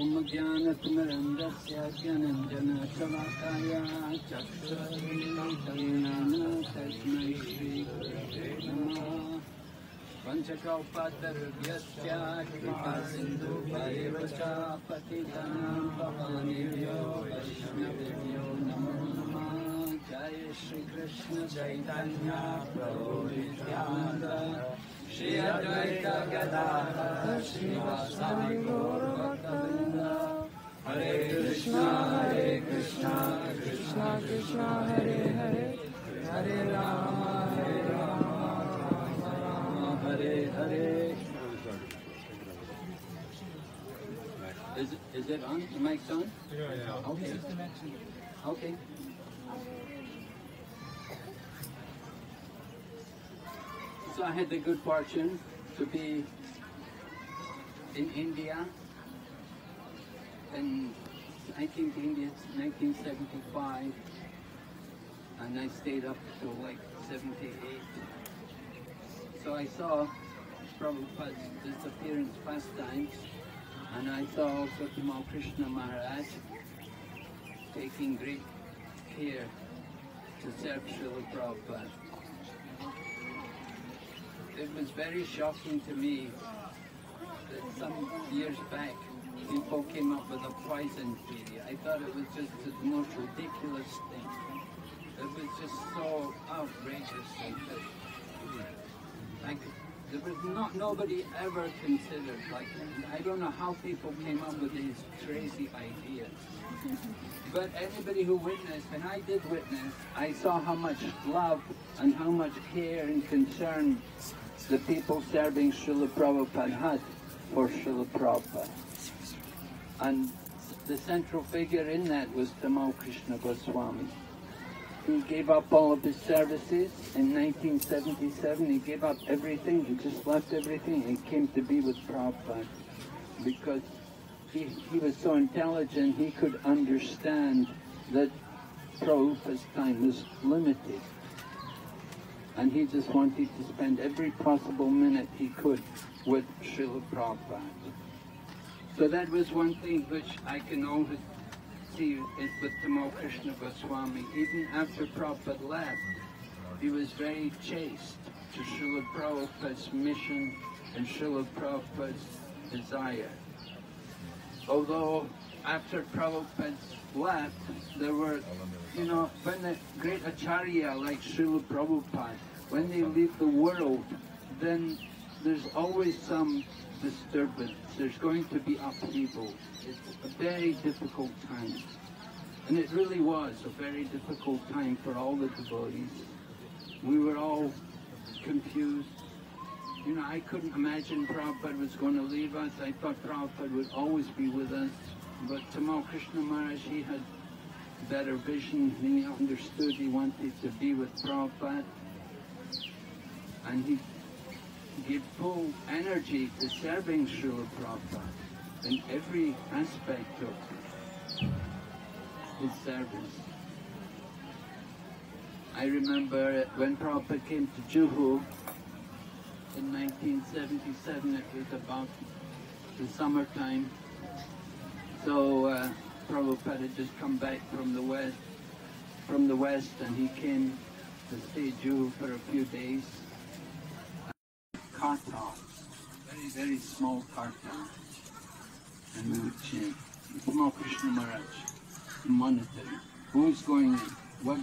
ॐ ज्ञानतिमिरन्दस्य ज्ञानञ्जनशलाकाय चक्षुरुन्मिलितं तस्मै श्रीगुरवे नमः पञ्चकौपातरुभ्यश्च कृपासिन्धुभ्यैव च पतितानां भवानेभ्यो वैष्णवेभ्यो नमो नमः जय श्रीकृष्ण चैतन्य प्रभु Nityanand Shri Advaita Gadadhar गौरभक्तवृन्द Hare Krishna, Hare Krishna, Krishna Krishna, Hare Hare, Hare Rama, Hare Rama, Rama Rama, Hare Hare. Is it, is it on? The mic's on? Yeah, yeah. Okay. Okay. So I had the good fortune to be in India in I think India 1975 uh, and I stayed up till like 78. So I saw Prabhupada's disappearance pastimes and I saw also Tamal Krishna Maharaj taking great care to serve Srila Prabhupada. It was very shocking to me that some years back people came up with a poison theory. I thought it was just the most ridiculous thing. It was just so outrageous. Like there was not nobody ever considered like I don't know how people came up with these crazy ideas. But anybody who witnessed, and I did witness, I saw how much love and how much care and concern the people serving Srila Prabhupada had for Srila Prabhupada. And the central figure in that was Tamal Krishna Goswami. He gave up all of his services in 1977. He gave up everything. He just left everything and came to be with Prabhupada because he, he was so intelligent he could understand that Prabhupada's time was limited. And he just wanted to spend every possible minute he could with Srila Prabhupada. So that was one thing which I can always see with Tamal Krishna Goswami. Even after Prabhupada left, he was very chaste to Srila Prabhupada's mission and Srila Prabhupada's desire. Although after Prabhupada left, there were, you know, when the great Acharya like Srila Prabhupada, when they leave the world, then there's always some disturbance. There's going to be upheaval. It's a very difficult time. And it really was a very difficult time for all the devotees. We were all confused. You know, I couldn't imagine Prabhupada was going to leave us. I thought Prabhupada would always be with us. But Tamal Krishna Maharaj, he had better vision. He understood he wanted to be with Prabhupada. And he gave full energy to serving Srila Prabhupada in every aspect of his service. I remember when Prabhupada came to Juhu in 1977, it was about the summertime. So uh, Prabhupada had just come back from the west, from the west, and he came to stay Juhu for a few days. Kartal, very very small kartal, and we would chant. Tamal Krishna Maharaj, monitoring. Who's going in? What?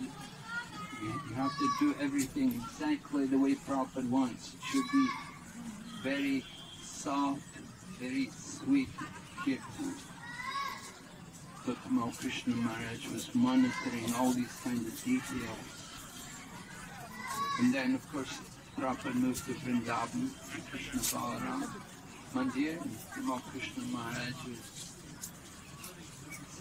You, have to do everything exactly the way Prabhupada wants. It should be very soft, very sweet kirtan. So Tamal Krishna Maharaj was monitoring all these kinds of details. And then, of course, Prabhupada to Vrindavan, to Krishna Balaram Mandir, and Tamal Krishna Maharaj was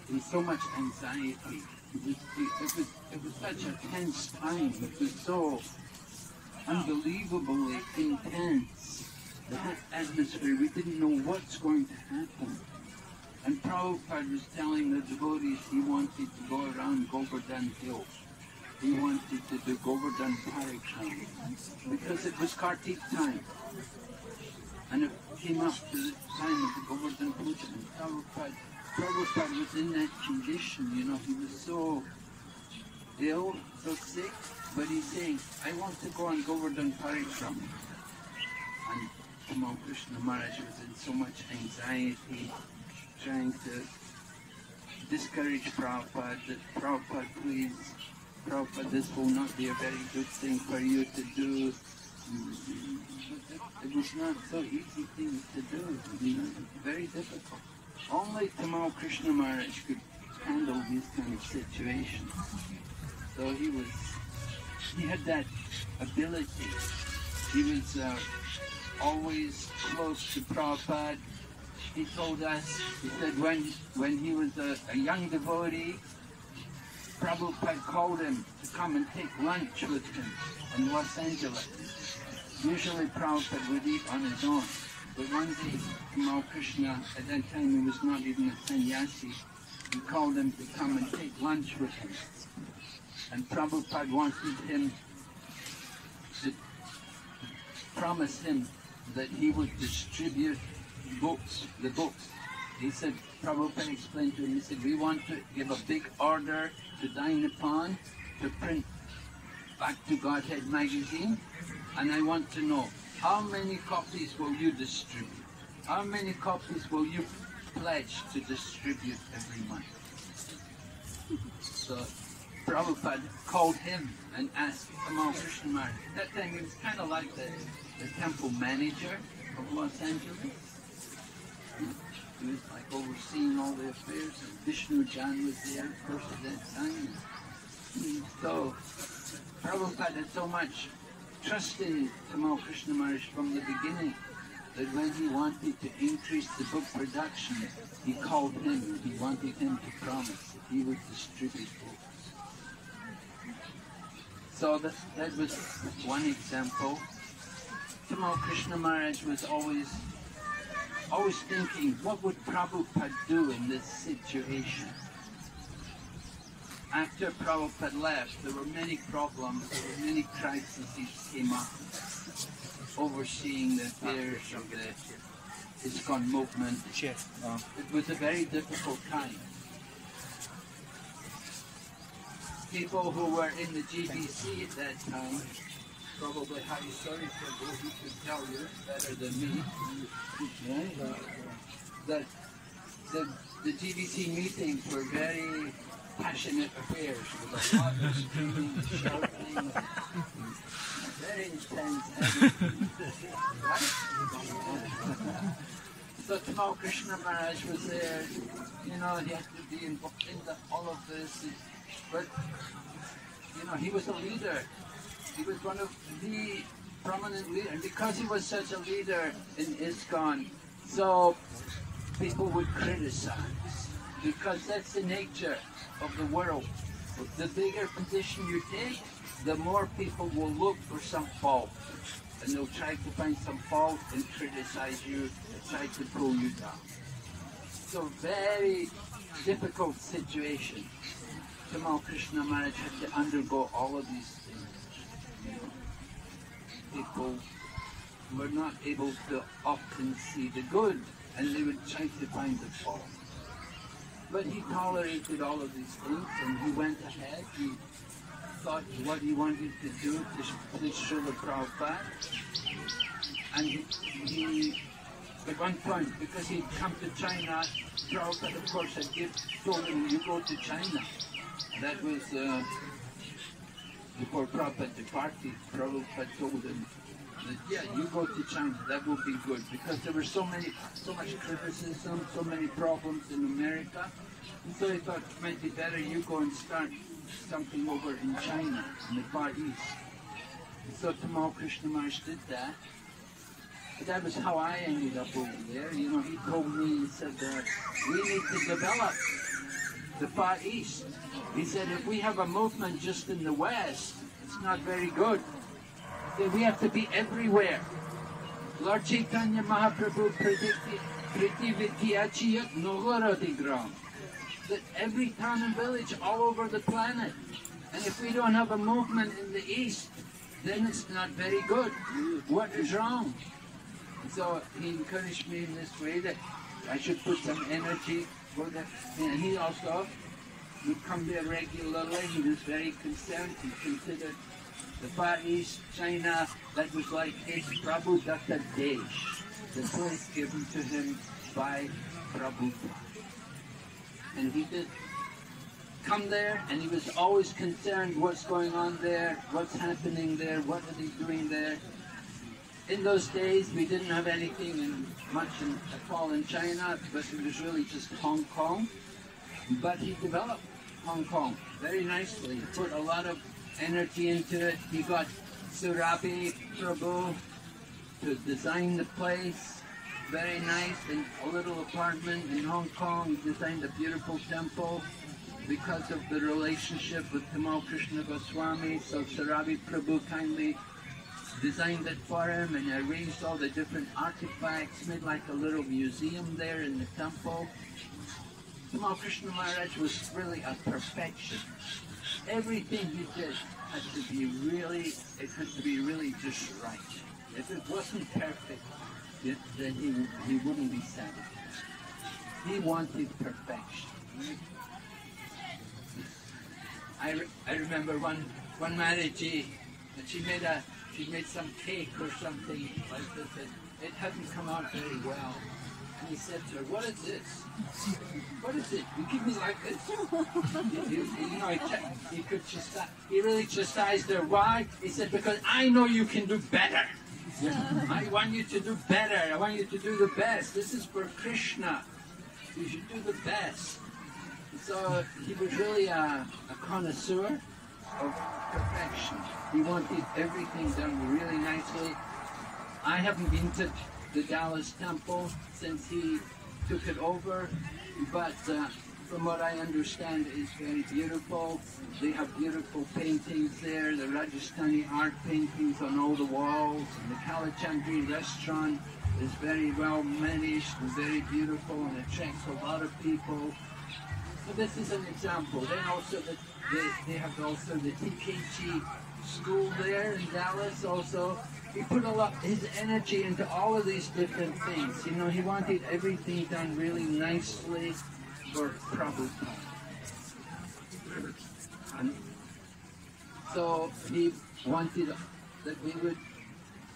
in so much anxiety. It was, it, was, it was such a tense time. It was so unbelievably intense. That atmosphere, we didn't know what's going to happen. And Prabhupada was telling the devotees he wanted to go around Govardhan Hill. He wanted to do Govardhan Parikram because it was Kartik time. And it came up to the time of the Govardhan Puja and Prabhupada, Prabhupada was in that condition, you know, he was so ill, so sick, but he's saying, I want to go on Govardhan Parikrama. And Tamal Krishna Maharaj was in so much anxiety, trying to discourage Prabhupada, that Prabhupada, please, Prabhupada, this will not be a very good thing for you to do. It was not so easy thing to do, very difficult. Only Tamal Krishna Maharaj could handle these kind of situations. So he was, he had that ability. He was uh, always close to Prabhupada. He told us, he said when, when he was a, a young devotee, Prabhupada called him to come and take lunch with him in Los Angeles. Usually Prabhupada would eat on his own. But one day, Tamal Krishna, at that time he was not even a sannyasi, he called him to come and take lunch with him. And Prabhupada wanted him to promise him that he would distribute books, the books. He said, Prabhupada explained to him, he said, we want to give a big order to Dai Nippon to print Back to Godhead magazine, and I want to know how many copies will you distribute? How many copies will you pledge to distribute every month? So Prabhupada called him and asked Tamal Krishna Maharaj. That time he was kind of like the, the temple manager of Los Angeles. He was like overseeing all the affairs, and Vishnu Jan was there, course, at that time. And so Prabhupada had so much trust in Tamal Krishna Maharaj from the beginning that when he wanted to increase the book production, he called him, he wanted him to promise that he would distribute books. So that, that was one example. Tamal Krishna Maharaj was always always thinking, what would Prabhupada do in this situation? After Prabhupada left, there were many problems, there were many crises came up, overseeing the affairs of the ISKCON movement. It was a very difficult time. People who were in the GBC at that time probably Sari Prabhu, he could tell you better than me? That the, the GBC meetings were very passionate affairs with a lot of screaming shouting, very intense? So Tamal Krishna Maharaj was there, you know, he had to be involved in the, all of this, but, you know, he was a leader. He was one of the prominent leaders, and because he was such a leader in ISKCON, so people would criticize, because that's the nature of the world. The bigger position you take, the more people will look for some fault. And they'll try to find some fault and criticize you and try to pull you down. So very difficult situation. Tamal Krishna Maharaj had to undergo all of these things. People were not able to often see the good and they would try to find the fault. But he tolerated all of these things and he went ahead. He thought what he wanted to do to please Srila Prabhupada. And he, he, at one point, because he'd come to China, Prabhupada, of course, had told him, you go to China. That was uh, before Prabhupada departed. Prabhupada told him, that, yeah, you go to China, that will be good. Because there were so many, so much criticism, so many problems in America. And so he thought it might be better you go and start something over in China, in the Far East. And so Tamal Krishna Maharaj did that. But that was how I ended up over there. You know, he told me, he said, uh, we need to develop the Far East. He said, if we have a movement just in the West, it's not very good. He said, we have to be everywhere. Lord Chaitanya Mahaprabhu predicted. That every town and village all over the planet. And if we don't have a movement in the East, then it's not very good. What is wrong? So he encouraged me in this way that I should put some energy. And he also would come there regularly. He was very concerned. He considered the Far East, China, that was like his Prabhu Datta Desh, the place given to him by Prabhupada. And he did come there and he was always concerned what's going on there, what's happening there, what are they doing there. In those days we didn't have anything in, much in, at all in China because it was really just Hong Kong. But he developed Hong Kong very nicely. He put a lot of energy into it. He got Surabhi Prabhu to design the place. Very nice, in a little apartment in Hong Kong. He designed a beautiful temple because of the relationship with Tamal Krishna Goswami. So Surabhi Prabhu kindly designed it for him and arranged all the different artifacts, made like a little museum there in the temple. Tamal Krishna Maharaj was really a perfection. Everything he did had to be really, it had to be really just right. If it wasn't perfect, it, then he, he wouldn't be satisfied. He wanted perfection. I, re- I remember one one Maharaji, she made a she made some cake or something like this. And it hadn't come out very well. And he said to her, "What is this? What is it? You give me like this?" you, you- you know, he, he could just he really chastised her. Why? He said, "Because I know you can do better. I want you to do better. I want you to do the best. This is for Krishna. You should do the best." So he was really a, a connoisseur of perfection. He wanted everything done really nicely. I haven't been to the Dallas Temple since he took it over, but uh, from what I understand, it's very beautiful. They have beautiful paintings there, the Rajasthani art paintings on all the walls, and the Kalachandji restaurant is very well managed and very beautiful and attracts a lot of people. So this is an example. Then also the, they, they have also the TKG school there in Dallas also. He put a lot his energy into all of these different things. You know, he wanted everything done really nicely for Prabhupada. And so he wanted that we would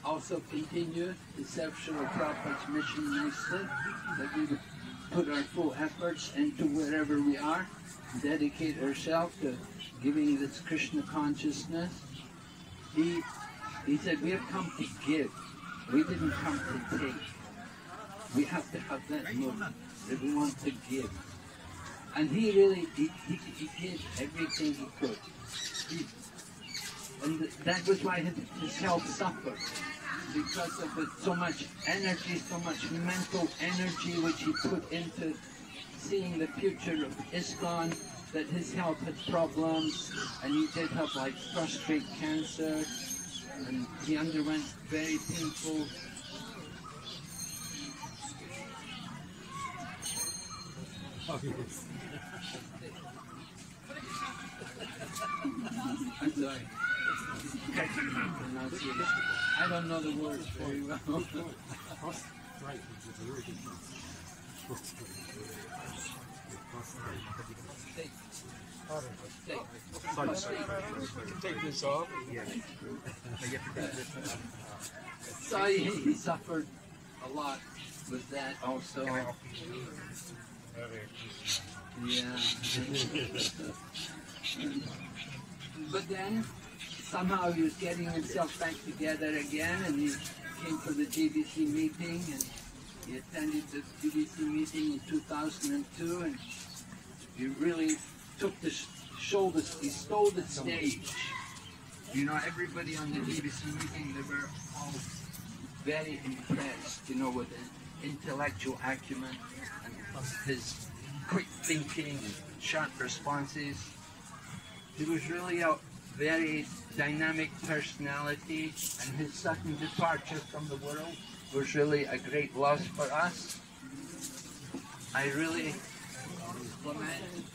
also continue serve Srila Prabhupada's mission nicely, that we would put our full efforts into wherever we are, dedicate herself to giving this Krishna consciousness. He, he said, we have come to give. We didn't come to take. We have to have that movement that we want to give. And he really, he, he, he did everything he could. He, and that was why his, his health suffered. Because of the, so much energy, so much mental energy which he put into seeing the future of ISKCON, that his health had problems, and he did have like prostate cancer, and he underwent very painful I'm sorry. I don't know the words very well. Take this off. So he, suffered a lot with that also. Yeah. but then somehow he was getting himself back together again and he came for the GBC meeting and he attended the GBC meeting in 2002 and he really took the shoulders, he stole the stage. You know, everybody on the GBC meeting, they were all very impressed, you know, with his intellectual acumen and his quick thinking, sharp responses. He was really a very dynamic personality, and his sudden departure from the world was really a great loss for us. I really, lament-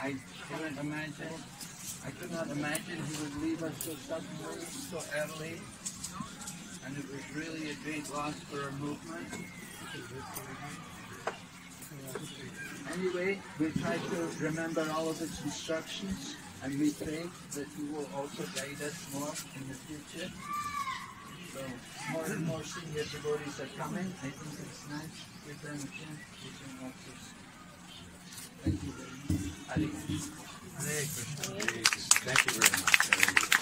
I couldn't imagine, I could not imagine he would leave us so suddenly, so early. and it was really a great loss for our movement. Anyway, we try to remember all of its instructions, and we pray that He will also guide us more in the future. So more and more senior devotees are coming. I think it's nice. Give them a chance. Give them of Thank you very much. Hare Krishna. Thank you very much.